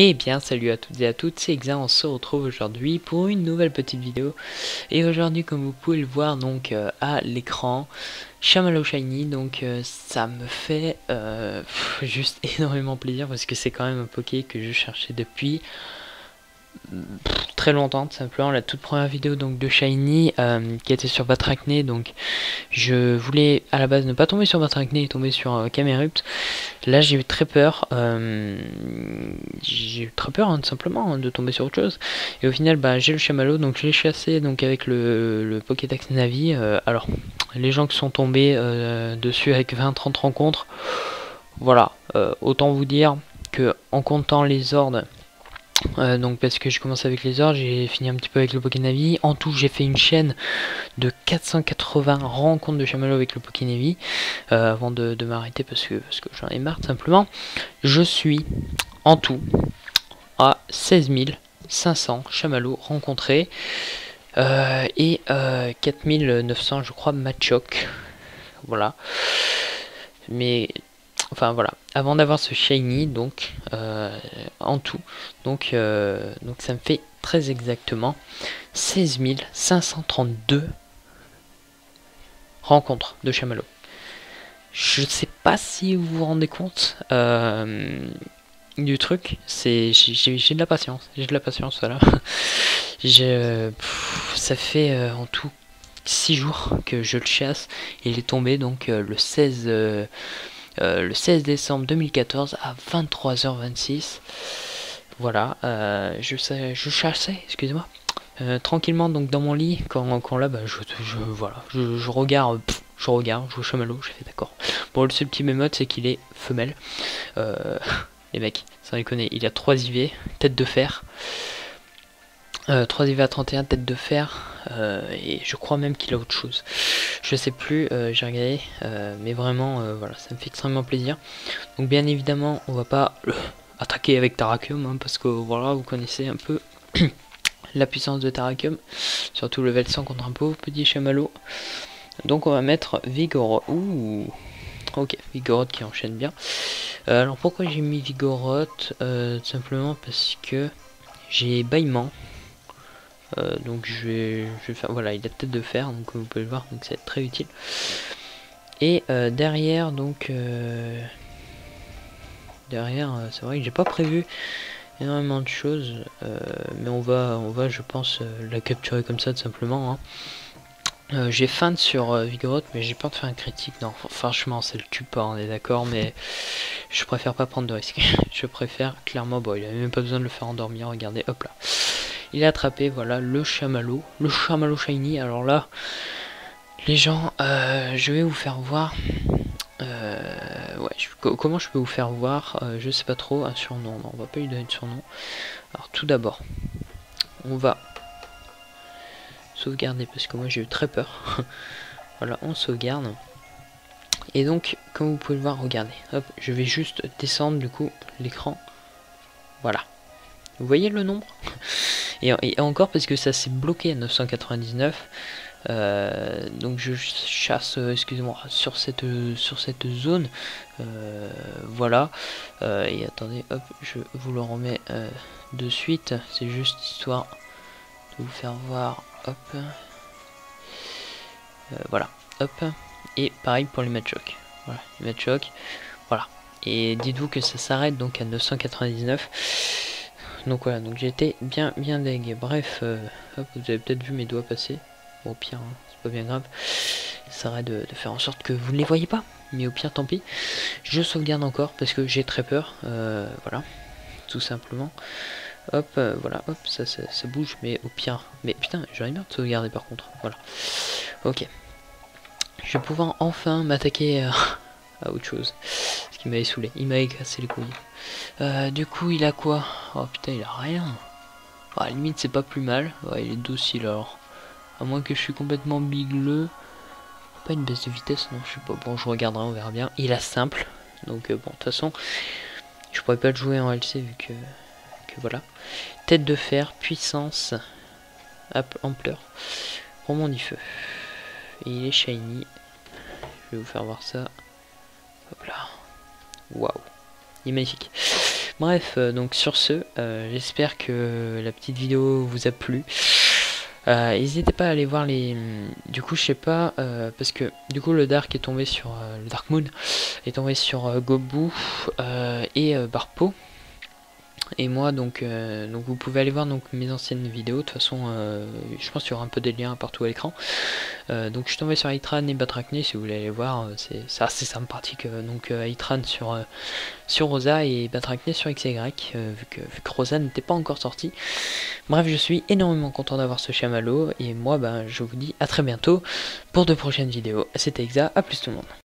Et eh bien salut à toutes et à toutes, c'est Exa, on se retrouve aujourd'hui pour une nouvelle petite vidéo. Et aujourd'hui comme vous pouvez le voir donc euh, à l'écran, Chamallow Shiny, donc euh, ça me fait euh, juste énormément plaisir parce que c'est quand même un Poké que je cherchais depuis très longtemps tout simplement. La toute première vidéo donc de Shiny euh, qui était sur Batracné donc je voulais à la base ne pas tomber sur Batracné et tomber sur euh, Camerupt. Là j'ai eu très peur euh, j'ai eu très peur hein, tout simplement hein, de tomber sur autre chose. Et au final bah, j'ai le chamallow donc je l'ai chassé donc avec le, le Pokédex Navi alors les gens qui sont tombés dessus avec 20-30 rencontres voilà autant vous dire que en comptant les ordres euh, donc parce que je commence avec les ordres, j'ai fini un petit peu avec le Pokénavi. En tout, j'ai fait une chaîne de 480 rencontres de chamallows avec le Pokénavi euh, avant de, m'arrêter parce que, parce que j'en ai marre simplement. Je suis en tout à 16 500 chamallows rencontrés euh, et 4900 je crois Machoc. Voilà. Mais enfin voilà, avant d'avoir ce shiny, donc euh, en tout, donc, euh, donc ça me fait très exactement 16 532 rencontres de chamallow. Je sais pas si vous vous rendez compte euh, du truc, c'est j'ai de la patience, j'ai de la patience, voilà. ça fait en tout 6 jours que je le chasse, il est tombé donc le 16 euh, le 16 décembre 2014 à 23h26. Voilà, euh, je, je chassais, excusez-moi, euh, tranquillement donc dans mon lit quand, quand là bah, je, voilà je, regarde je regarde je vois chamallow je fais d'accord. Bon le seul petit mémode c'est qu'il est femelle. Les mecs sans déconner il a 3 IV tête de fer. 3 IV à 31 tête de fer. Et je crois même qu'il a autre chose. Je sais plus, euh, j'ai regardé, euh, mais vraiment, voilà, ça me fait extrêmement plaisir. Donc bien évidemment, on va pas attaquer avec Tarakium, hein, parce que voilà, vous connaissez un peu la puissance de Tarakium, surtout level 100 contre un pauvre petit chamallow. Donc on va mettre Vigoroth. Ouh Ok, Vigoroth qui enchaîne bien. alors pourquoi j'ai mis Vigoroth simplement parce que j'ai bâillement euh, donc je vais, je vais, faire, voilà, il a tête de fer, donc vous pouvez le voir, donc c'est très utile. Et euh, derrière, donc euh, derrière, c'est vrai que j'ai pas prévu énormément de choses, mais on va, on va, je pense, la capturer comme ça tout simplement. Hein. j'ai feinte sur Vigoroth, mais j'ai peur de faire un critique. Non, franchement, c'est le tue pas, on est d'accord, mais je préfère pas prendre de risques. je préfère clairement, bon, il a même pas besoin de le faire endormir. Regardez, hop là. Il a attrapé, voilà, le chamallow. Le chamallow shiny. Alors là, les gens, euh, je vais vous faire voir... Euh, comment je peux vous faire voir euh, Je sais pas trop, un surnom. Non, on va pas lui donner de surnom. Alors tout d'abord, on va sauvegarder parce que moi j'ai eu très peur. voilà, on sauvegarde. Et donc, comme vous pouvez le voir, regardez. Hop, je vais juste descendre du coup l'écran. Voilà. Vous voyez le nombre? Et, encore parce que ça s'est bloqué à 999. Euh, donc je chasse, euh, excusez-moi, sur cette sur cette zone. Euh, voilà. et attendez, hop, je vous le remets de suite. C'est juste histoire de vous faire voir. Hop. voilà. Hop. Et pareil pour les matchocks. Voilà, les. Voilà. Et dites-vous que ça s'arrête donc à 999. Donc voilà, donc été bien bien deg. Bref, euh, hop, vous avez peut-être vu mes doigts passer. au pire, hein, c'est pas bien grave. Ça arrête de, faire en sorte que vous ne les voyez pas. Mais au pire, tant pis. Je sauvegarde encore parce que j'ai très peur. Euh, voilà, tout simplement. Hop, euh, voilà, hop, ça, ça, bouge, mais au pire. Mais putain, j'aurais bien de sauvegarder par contre. Voilà. Ok. Je vais pouvoir enfin m'attaquer à autre chose. Ce qui m'avait saoulé. Il m'avait cassé les couilles. Euh, du coup, il a quoi? Oh putain, il a rien. à la limite, c'est pas plus mal. Ouais, il est docile alors. À moins que je suis complètement bigleux. Pas une baisse de vitesse, non, je sais pas. Bon, je regarderai, on verra bien. Il a simple. Donc, euh, bon, de toute façon, je pourrais pas le jouer en LC vu que, que voilà. Tête de fer, puissance, ampleur, roman du feu. il est shiny. Je vais vous faire voir ça. Waouh. Il est magnifique. Bref, donc sur ce, j'espère que la petite vidéo vous a plu. N'hésitez pas à aller voir les... Du coup, je sais pas, parce que du coup, le Dark est tombé sur... le Dark Moon est tombé sur Gobu et Barpo. Et moi, donc, euh, donc vous pouvez aller voir donc mes anciennes vidéos. De toute façon, euh, je pense qu'il y aura un peu des liens partout à l'écran. Euh, donc je suis tombé sur Aitran et Batracne si vous voulez aller voir. C'est assez sympathique. donc Aitran sur, sur Rosa et Batracne sur XY, vu, que, vu que Rosa n'était pas encore sorti. Bref, je suis énormément content d'avoir ce chamallow. Et moi, ben, je vous dis à très bientôt pour de prochaines vidéos. C'était Exa, à plus tout le monde.